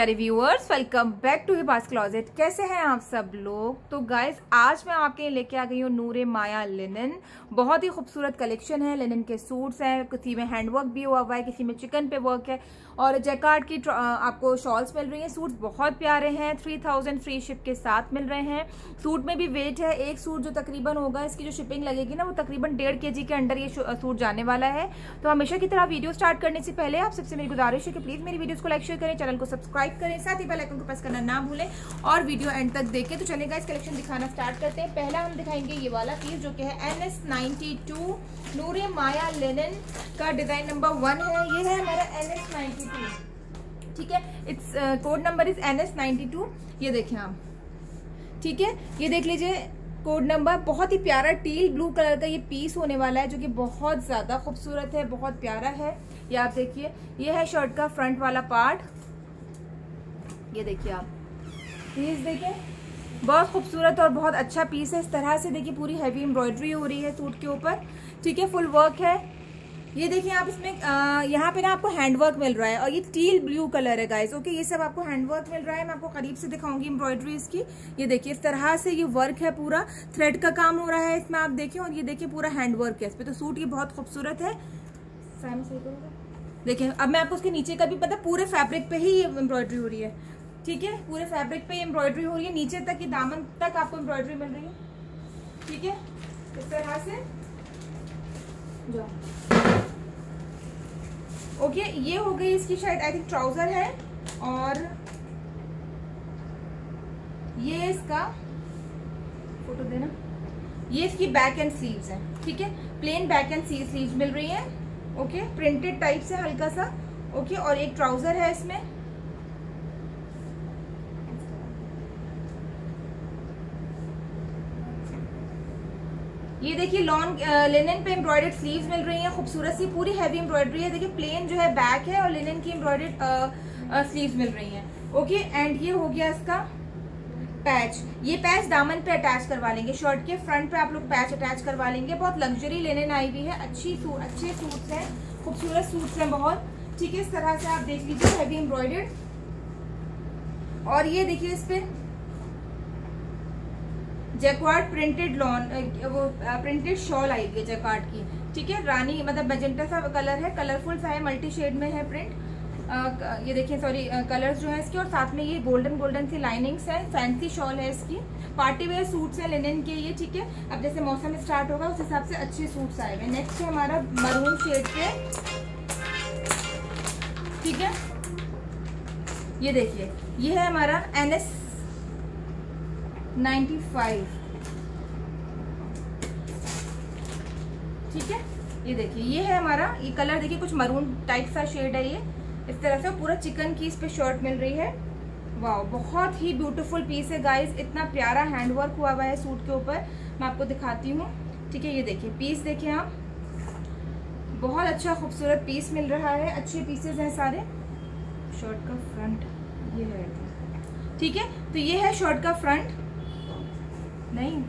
प्यारे viewers welcome back to Hiba's closet कैसे हैं आप सब लोग? तो गाइज़ आज मैं आपके लिए लेके आ गई हूँ नूरे माया लिनन बहुत ही खूबसूरत कलेक्शन है लिनन के सूट्स हैं, किसी में हैंडवर्क भी हुआ हुआ है, किसी में चिकन पे वर्क है। और जैकार्ड की आपको शॉल्स मिल रही हैं। सूट्स बहुत प्यारे हैं। थ्री थाउज़ेंड फ्री शिप के साथ मिल रहे हैं। सूट में भी वेट है। एक सूट जो तकरीबन होगा, इसकी जो शिपिंग लगेगी ना, वो तकरीबन डेढ़ के के अंडर ये सूट जाने वाला है। तो हमेशा की तरह वीडियो स्टार्ट करने से पहले आप सबसे मेरी गुजारिश है कि प्लीज़ मेरी वीडियोज़ को लाइक शेयर करें, चैनल को सब्सक्राइब करें। साथ ही बेल आइकन को प्रेस करना ना भूलें और वीडियो एंड तक देखें। तो चलेगा, इस कलेक्शन दिखाना स्टार्ट करते हैं। पहला हम दिखाएँगे ये वाला पीस जो कि है N S ninety two Noor-e Maya linen का डिज़ाइन नंबर वन है। ये है हमारा एन एस ठीक है? It's code number is N S ninety two ये देखें आप। ठीक है? ये देख लीजिए कोड नंबर बहुत ही प्यारा टील ब्लू कलर का ये पीस होने वाला है, जो कि बहुत ज़्यादा खूबसूरत है, बहुत प्यारा है। ये आप देखिए, ये है शर्ट का फ्रंट वाला पार्ट ये देखिए आप। पीस देखिए बहुत खूबसूरत और बहुत अच्छा पीस है। इस तरह से देखिए, पूरी हैवी एम्ब्रॉयडरी हो रही है सूट के ऊपर। ठीक है? फुल वर्क है। ये देखिए आप इसमें यहाँ पे ना आपको हैंडवर्क मिल रहा है और ये टील ब्लू कलर है गाइस ओके ये सब आपको हैंडवर्क मिल रहा है। मैं आपको करीब से दिखाऊँगी एम्ब्रॉयडरी इसकी। ये देखिए, इस तरह से ये वर्क है पूरा। थ्रेड का काम हो रहा है इसमें, आप देखिए। और ये देखिए पूरा हैंडवर्क है इस पर तो सूट ये बहुत खूबसूरत है। देखिए, अब मैं आपको उसके नीचे का भी, पता पूरे फैब्रिक पे ही ये एम्ब्रॉयडरी हो रही है। ठीक है? पूरे फैब्रिक पे एम्ब्रॉयडरी हो रही है। नीचे तक, ये दामन तक आपको एम्ब्रॉयडरी मिल रही है। ठीक है? इस तरह से। ओके ये हो गई इसकी शायद आई थिंक ट्राउज़र है। और ये इसका फ़ोटो देना। ये इसकी बैक एंड स्लीव्स है, ठीक है? प्लेन बैक एंड स्लीव्स मिल रही है ओके प्रिंटेड टाइप से हल्का सा ओके और एक ट्राउज़र है इसमें। ये देखिए लॉन्ग लिनन पे एम्ब्रॉयडर्ड स्लीव्स मिल रही हैं, खूबसूरत सी, पूरी हैवी एम्ब्रॉयडरी है। देखिए प्लेन जो है बैक है और लिनन की एम्ब्रॉयडर्ड स्लीव्स मिल रही हैं। ओके एंड ये हो गया इसका पैच ये पैच दामन पे अटैच करवा लेंगे। शर्ट के फ्रंट पे आप लोग पैच अटैच करवा लेंगे। बहुत लग्जरी लेने आई हुई है। अच्छी सूट अच्छे सूट्स हैं, खूबसूरत सूट्स हैं बहुत। ठीक है, इस तरह से आप देख लीजिए हैवी एम्ब्रॉयडर्ड और ये देखिए इस पर जैकवार्ड प्रिंटेड लॉन वो प्रिंटेड शॉल आई है जैकवार्ड की। ठीक है रानी मतलब मजेंटा सा कलर है कलरफुल सा है मल्टी शेड में है प्रिंट। आ, ये देखिए सॉरी कलर्स जो है इसके और साथ में ये गोल्डन गोल्डन सी लाइनिंग्स है फैंसी शॉल है इसकी। पार्टी वेयर सूट्स है लिनन के ये ठीक है। अब जैसे मौसम स्टार्ट होगा उस हिसाब से अच्छे सूट्स आए हुए नेक्स्ट है हमारा मरून शेड पे। ठीक है? ये देखिए ये है हमारा एन एस 95 ठीक है? ये देखिए, ये है हमारा, ये कलर देखिए, कुछ मरून टाइप सा शेड है ये। इस तरह से पूरा चिकन की इस पे शर्ट मिल रही है। वाह बहुत ही ब्यूटीफुल पीस है गाइस इतना प्यारा हैंडवर्क हुआ हुआ है सूट के ऊपर। मैं आपको दिखाती हूँ। ठीक है, ये देखिए पीस देखिए आप। बहुत अच्छा खूबसूरत पीस मिल रहा है। अच्छे पीसेस हैं सारे। शर्ट का फ्रंट ये है। ठीक है? तो ये है शर्ट का फ्रंट नहीं।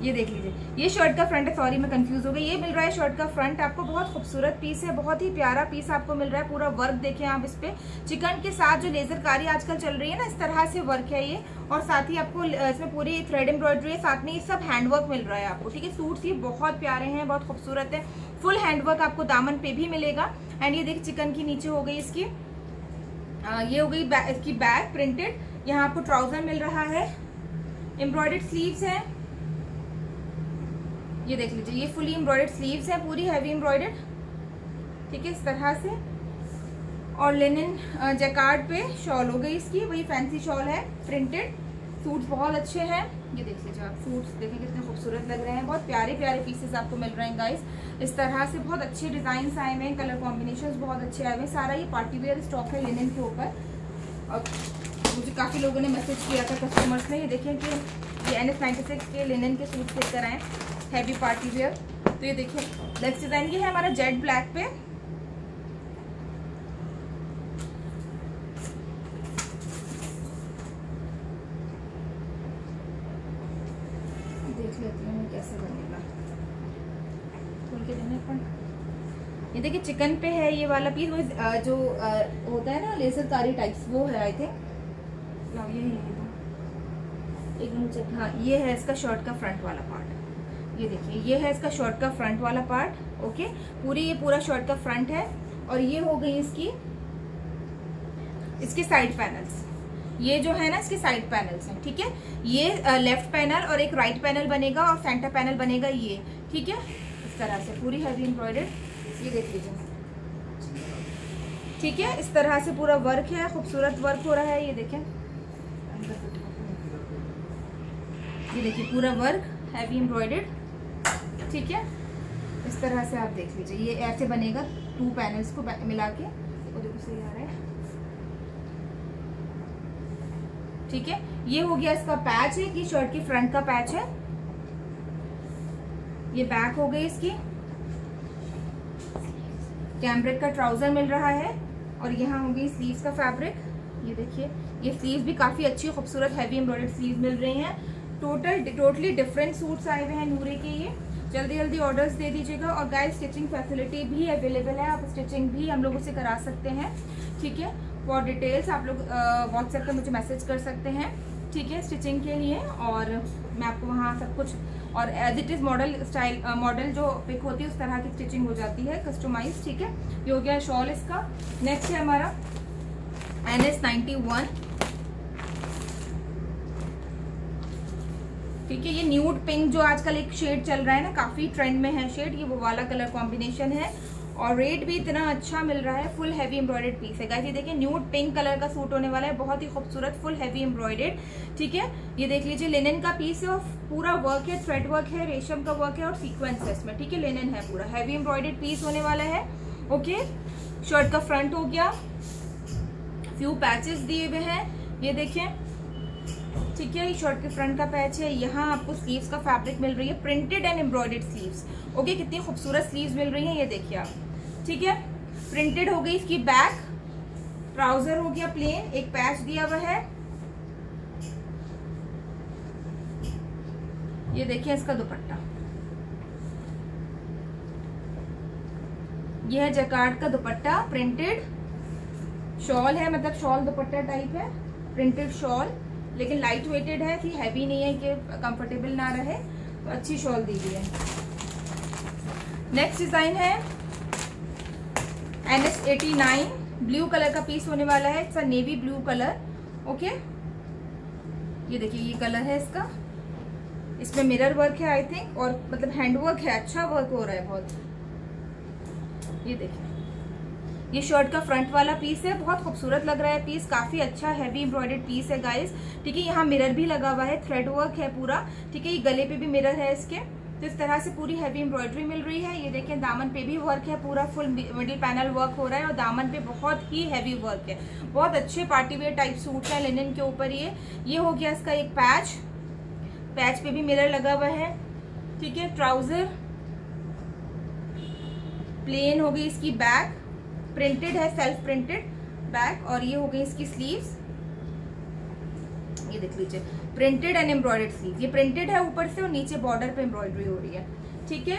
ये देख लीजिए। ये शर्ट का फ्रंट है सॉरी मैं कंफ्यूज हो गई। ये मिल रहा है शर्ट का फ्रंट आपको बहुत खूबसूरत पीस है, बहुत ही प्यारा पीस आपको मिल रहा है। पूरा वर्क देखें आप इस पे। चिकन के साथ जो लेजर कारी आजकल चल रही है ना, इस तरह से वर्क है ये। और साथ ही आपको इसमें पूरी थ्रेड एम्ब्रॉयडरी है, साथ में ये सब हैंडवर्क मिल रहा है आपको, ठीक है? सूट्स ये बहुत प्यारे हैं, बहुत खूबसूरत है। फुल हैंडवर्क आपको दामन पे भी मिलेगा। एंड ये देखिए, चिकन की नीचे हो गई इसकी। ये हो गई इसकी बैग प्रिंटेड यहाँ आपको ट्राउज़र मिल रहा है। एम्ब्रॉयडेड स्लीव्स है। ये देख लीजिए, ये फुली एम्ब्रॉयडेड स्लीव्स है, पूरी हैवी एम्ब्रॉयडेड ठीक है, इस तरह से। और लेनिन जैकार्ड पे शॉल हो गई इसकी, वही फैंसी शॉल है प्रिंटेड सूट्स बहुत अच्छे हैं। ये देख लीजिए आप सूट्स देखिए कितने खूबसूरत लग रहे हैं। बहुत प्यारे प्यारे पीसेस आपको मिल रहे हैं गाइस इस तरह से बहुत अच्छे डिज़ाइन आए हुए हैं कलर कॉम्बिनेशन बहुत अच्छे आए हुए हैं। सारा ये पार्टी वेयर स्टॉक है लेनिन के ऊपर। और मुझे काफ़ी लोगों ने मैसेज किया था कस्टमर्स ने। ये देखें कि ये एन एस नाइन्टी सिक्स के लिनन के सूट देख कर आए हैवी पार्टी वेयर तो ये देखिए नेक्स्ट डिज़ाइन ये है हमारा जेड ब्लैक पे। ये देखिए चिकन पे है ये वाला पीस वो जो होता है ना लेसर तारी टाइप्स वो है आई थिंक ये एक मिनट हाँ ये है इसका शर्ट का फ्रंट वाला पार्ट ये देखिए, ये है इसका शर्ट का फ्रंट वाला पार्ट ओके पूरी, ये पूरा शर्ट का फ्रंट है और ये हो गई इसकी, इसके साइड पैनल्स ये जो है ना, इसके साइड पैनल्स हैं, ठीक है? ये लेफ़्ट पैनल और एक राइट पैनल बनेगा और सेंटर पैनल बनेगा ये, ठीक है? इस तरह से पूरी हैवी एम्ब्रॉयडेड ये देख लीजिए। ठीक है? इस तरह से पूरा वर्क है, खूबसूरत वर्क हो रहा है, ये देखें। ये देखिए, पूरा वर्क हैवी एम्ब्रॉयडेड ठीक है? इस तरह से आप देख लीजिए। ये ऐसे बनेगा टू पैनल्स को मिला के। देखो, सही आ रहा है। ठीक है? ये हो गया इसका पैच है कि शर्ट की फ्रंट का पैच है। ये बैक हो गई इसकी। कैम्ब्रिक का ट्राउज़र मिल रहा है। और यहाँ हो गई स्लीव्स का फैब्रिक ये देखिए ये स्लीव्स भी काफ़ी अच्छी, खूबसूरत हैवी एम्ब्रॉयडर्ड स्लीव्स मिल रही हैं। टोटल टोटली डिफरेंट सूट्स आए हुए हैं नूरे के ये। जल्दी जल्दी ऑर्डर्स दे दीजिएगा। और गाइस स्टिचिंग फैसिलिटी भी अवेलेबल है। आप स्टिचिंग भी हम लोगों से करा सकते हैं। ठीक है? फॉर डिटेल्स आप लोग व्हाट्सएप पर मुझे मैसेज कर सकते हैं। ठीक है? स्टिचिंग के लिए। और मैं आपको वहाँ सब कुछ और as it is model style model जो पिक होती है, उस तरह की स्टिचिंग हो जाती है कस्टमाइज ठीक है? ये हो गया शॉल इसका। नेक्स्ट है हमारा एन एस नाइन्टी वन ठीक है ये न्यूड पिंक जो आजकल एक शेड चल रहा है ना, काफ़ी ट्रेंड में है शेड ये वो वाला कलर कॉम्बिनेशन है। और रेट भी इतना अच्छा मिल रहा है फुल हैवी एम्ब्रॉयडेड पीस है। गाइस ये देखिए न्यूड पिंक कलर का सूट होने वाला है, बहुत ही खूबसूरत फुल हैवी एम्ब्रॉयडेड ठीक है? ये देख लीजिए लिनन का पीस है और पूरा वर्क है थ्रेड वर्क है, रेशम का वर्क है और सीक्वेंस है इसमें ठीक है? लिनन है पूरा। हैवी एम्ब्रॉयडेड पीस होने वाला है ओके शर्ट का फ्रंट हो गया। फ्यू पैचेस दिए हुए हैं। ये देखिए ठीक है, ये शर्ट के फ्रंट का पैच है। यहाँ आपको स्लीव्स का फैब्रिक मिल रही है printed and embroidered sleeves okay कितनी खूबसूरत स्लीव्स मिल रही हैं, ये देखिए आप। ठीक है? प्रिंटेड हो गई इसकी बैक ट्राउज़र हो गया प्लेन एक पैच दिया हुआ है। ये देखिए इसका दुपट्टा। यह है जकार्ड का दुपट्टा प्रिंटेड शॉल है मतलब शॉल दुपट्टा टाइप है। Printed shawl. लेकिन लाइट वेटेड है कि हैवी नहीं है कि कंफर्टेबल ना रहे तो अच्छी शॉल दी हुई है। नेक्स्ट डिज़ाइन है N S eighty nine blue colour का पीस होने वाला है। It's navy blue colour okay ये देखिए, ये कलर है इसका। इसमें मिरर वर्क है आई थिंक और मतलब हैंड वर्क है अच्छा वर्क हो रहा है बहुत। ये देखिए। ये शर्ट का फ्रंट वाला पीस है, बहुत खूबसूरत लग रहा है पीस, काफ़ी अच्छा हैवी एम्ब्रॉयडेड पीस है गाइस ठीक है, यहाँ मिरर भी लगा हुआ है थ्रेड वर्क है पूरा। ठीक है, ये गले पे भी मिरर है इसके। तो इस तरह से पूरी हैवी एम्ब्रॉयडरी मिल रही है। ये देखें दामन पे भी वर्क है पूरा फुल मिडिल पैनल वर्क हो रहा है और दामन पे बहुत ही हैवी वर्क है। बहुत अच्छे पार्टी वेयर टाइप सूट है लिनन के ऊपर ये। ये हो गया इसका एक पैच पैच पे भी मिरर लगा हुआ है। ठीक है ट्राउज़र प्लेन हो गई इसकी बैक प्रिंटेड है सेल्फ प्रिंटेड बैक और ये हो गई इसकी स्लीव्स ये देख लीजिए प्रिंटेड एंड एम्ब्रॉयडेड स्लीव ये प्रिंटेड है ऊपर से और नीचे बॉर्डर पे एम्ब्रॉयडरी हो रही है। ठीक है?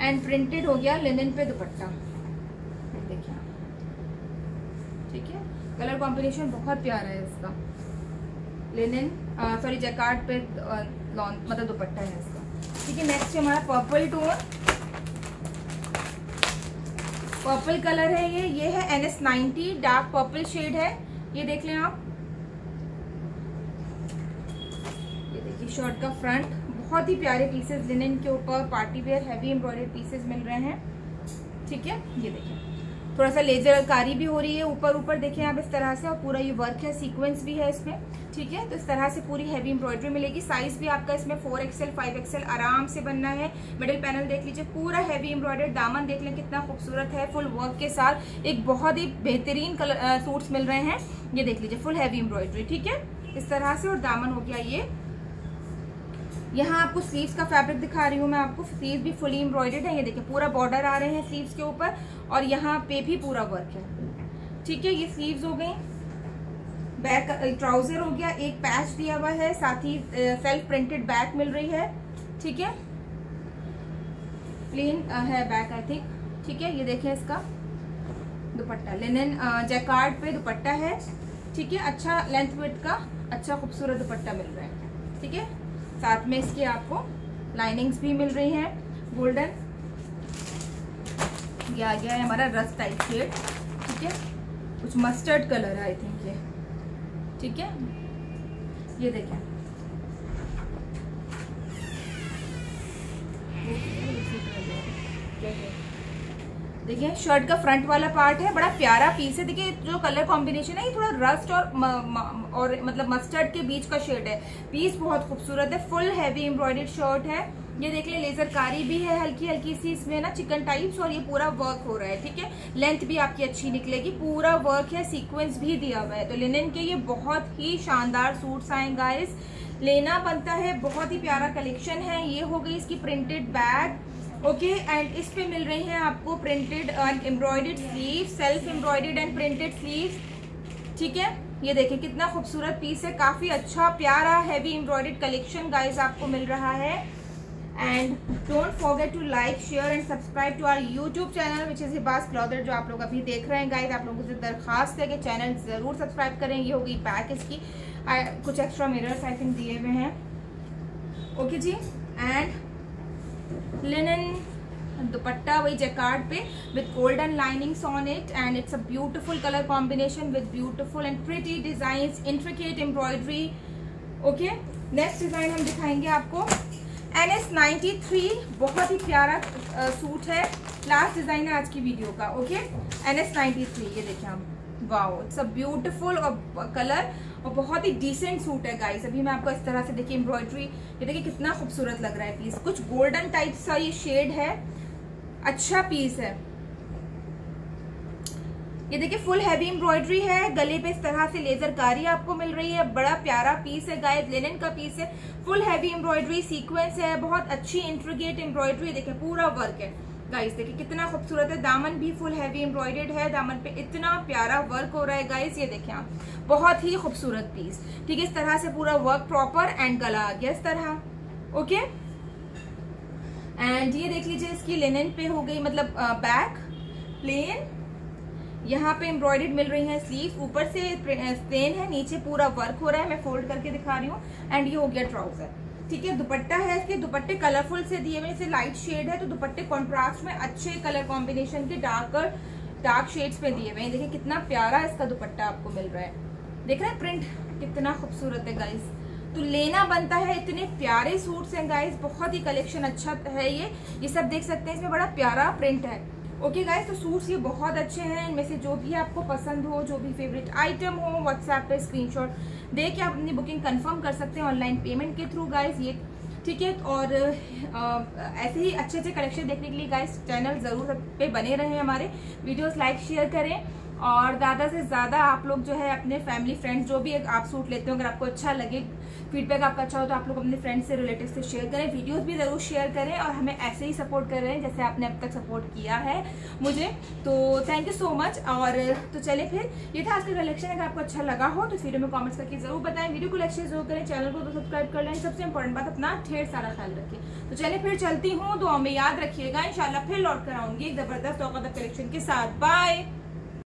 एंड प्रिंटेड हो गया लिनन पे दुपट्टा। देखिए ठीक है? कलर कॉम्बिनेशन बहुत प्यारा है इसका। लिनन सॉरी जैकार्ड पे लॉन मतलब दुपट्टा है इसका। ठीक है नेक्स्ट हमारा पर्पल टोन पर्पल कलर है ये ये है N S ninety dark purple shade है। ये देख लें आप। ये देखिए शर्ट का फ्रंट बहुत ही प्यारे पीसेस लिनन के ऊपर party wear heavy embroidered pieces मिल रहे हैं। ठीक है? ये देखिए थोड़ा सा लेजर कारी भी हो रही है ऊपर ऊपर देखें आप इस तरह से, और पूरा ये वर्क है सीक्वेंस भी है इसमें, ठीक है? तो इस तरह से पूरी हैवी एम्ब्रॉयडरी मिलेगी। साइज़ भी आपका इसमें फोर एक्सएल फाइव एक्सएल आराम से बनना है। मिडिल पैनल देख लीजिए, पूरा हैवी एम्ब्रॉयडर्ड दामन देख लें कितना खूबसूरत है फुल वर्क के साथ। एक बहुत ही बेहतरीन कलर सूट्स मिल रहे हैं। ये देख लीजिए फुल हैवी एम्ब्रॉयडरी ठीक है? इस तरह से और दामन हो गया ये। यहाँ आपको स्लीव्स का फैब्रिक दिखा रही हूँ मैं आपको। स्लीव भी फुली एम्ब्रॉयडेड है, ये देखिए, पूरा बॉर्डर आ रहे हैं स्लीव्स के ऊपर और यहाँ पे भी पूरा वर्क है। ठीक है, ये स्लीव्स हो गई। बैक ट्राउज़र हो गया, एक पैच दिया हुआ है, साथ ही सेल्फ प्रिंटेड बैक मिल रही है। ठीक है? प्लेन है बैक आई थिंक ठीक है, ये देखें इसका दुपट्टा। लिनन जैकार्ड पे दुपट्टा है। ठीक है अच्छा लेंथ वेथ का अच्छा खूबसूरत दुपट्टा मिल रहा है। ठीक है? साथ में इसके आपको लाइनिंग्स भी मिल रही हैं गोल्डन ये आ गया है हमारा रस टाइप शेड ठीक है? कुछ मस्टर्ड कलर है आई थिंक ये। ठीक है? ये देखें। देखिए शर्ट का फ्रंट वाला पार्ट है बड़ा प्यारा पीस है। देखिए जो कलर कॉम्बिनेशन है ये थोड़ा रस्ट और म, म, और मतलब मस्टर्ड के बीच का शेड है। पीस बहुत खूबसूरत है फुल हैवी एम्ब्रॉयडेड शर्ट है। ये देख ले लेजर कारी भी है हल्की हल्की सी इसमें ना चिकन टाइप्स और ये पूरा वर्क हो रहा है ठीक है? लेंथ भी आपकी अच्छी निकलेगी पूरा वर्क है सीक्वेंस भी दिया हुआ है। तो लिनन के ये बहुत ही शानदार सूट्स आए गाइस लेना बनता है बहुत ही प्यारा कलेक्शन है। ये हो गई इसकी प्रिंटेड बैग ओके एंड इस पे मिल रही हैं आपको printed and embroidered sleeve self embroidered and printed sleeve ठीक है? ये देखिए, कितना खूबसूरत पीस है। काफ़ी अच्छा प्यारा हैवी एम्ब्रॉयडेड कलेक्शन गाइस आपको मिल रहा है। And don't forget to like share and subscribe to our YouTube channel which is Hiba's closet जो आप लोग अभी देख रहे हैं। गाइस आप लोगों से दरखास्त है कि चैनल ज़रूर सब्सक्राइब करें। ये होगी पैक इसकी। कुछ एक्स्ट्रा मिरर्स आई थिंक दिए हुए हैं। Okay ji? And linen dupatta वही जैकार्ड पे with golden linings on it and it's a beautiful colour combination with beautiful and pretty design intricate embroidery okay next design हम दिखाएँगे आपको. एन एस थ्री बहुत ही प्यारा सूट है. लास्ट डिज़ाइन है आज की वीडियो का. Okay N S ninety three ये देखें हम. Wow it's a beautiful colour और बहुत ही डिसेंट सूट है गाइस अभी मैं आपको इस तरह से देखिए एम्ब्रॉयडरी ये देखिए कितना खूबसूरत लग रहा है पीस कुछ गोल्डन टाइप सा ये शेड है. अच्छा पीस है. ये देखिए फुल हैवी एम्ब्रॉयडरी है. गले पे इस तरह से लेजर कारी आपको मिल रही है. बड़ा प्यारा पीस है गाय लेनिन का पीस है. फुल हैवी एम्ब्रॉयडरी सीक्वेंस है. बहुत अच्छी इंट्रीगेट एम्ब्रॉयडरी देखिए पूरा वर्क है. गाइस देखिए कितना खूबसूरत है। दामन भी फुल हैवी एम्ब्रॉयडेड है। दामन पे इतना प्यारा वर्क हो रहा है गाइस ये देखिए आप। बहुत ही खूबसूरत पीस ठीक है, इस तरह से पूरा वर्क प्रॉपर एंड गला आ गया इस तरह। ओके एंड ये देख लीजिए, इसकी लेनिन पे हो गई मतलब बैक प्लेन यहाँ पे एम्ब्रॉयडेड मिल रही है स्लीव ऊपर से प्लेन है, नीचे पूरा वर्क हो रहा है। मैं फोल्ड करके दिखा रही हूँ। एंड ये हो गया ट्राउज़र ठीक है, दुपट्टा है इसके, दुपट्टे कलरफुल से दिए हुए लाइट शेड है तो दुपट्टे कॉन्ट्रास्ट में अच्छे कलर कॉम्बिनेशन के डार्कर डार्क शेड्स में दिए हुए हैं। देखिए, कितना प्यारा इसका दुपट्टा आपको मिल रहा है। देख रहे हैं प्रिंट कितना खूबसूरत है गाइस तो लेना बनता है इतने प्यारे सूट्स हैं गाइस बहुत ही कलेक्शन अच्छा है ये। ये सब देख सकते हैं, इसमें बड़ा प्यारा प्रिंट है। ओके गाइस तो सूट्स ये बहुत अच्छे हैं। इनमें से जो भी आपको पसंद हो जो भी फेवरेट आइटम हो व्हाट्सएप पे स्क्रीनशॉट दे के आप अपनी बुकिंग कंफर्म कर सकते हैं ऑनलाइन पेमेंट के थ्रू गाइस ये ठीक है? और आ, ऐसे ही अच्छे अच्छे कलेक्शन देखने के लिए गाइस चैनल ज़रूर पे बने रहें हमारे। वीडियोज़ लाइक शेयर करें। और ज़्यादा से ज़्यादा आप लोग जो है अपने फैमिली फ्रेंड्स जो भी आप सूट लेते हो, अगर आपको अच्छा लगे फीडबैक आपका अच्छा हो तो आप लोग अपने फ्रेंड्स से रिलेटिव से शेयर करें वीडियोस भी ज़रूर शेयर करें और हमें ऐसे ही सपोर्ट कर रहे हैं जैसे आपने अब तक सपोर्ट किया है मुझे। तो थैंक यू सो मच और तो चले फिर। ये था आज का कलेक्शन अगर आपको अच्छा लगा हो तो वीडियो में कॉमेंट्स करके ज़रूर बताएँ। वीडियो को लक्ष्य ज़रूर करें चैनल को तो सब्सक्राइब कर लें। सबसे इंपॉर्टेंट बात, अपना ढेर सारा ख्याल रखें। तो चले फिर, चलती हूँ। दुआ में याद रखिएगा। इन फिर लौट कर आऊँगी एक ज़बरदस्त औकत कलेक्शन के साथ। बाय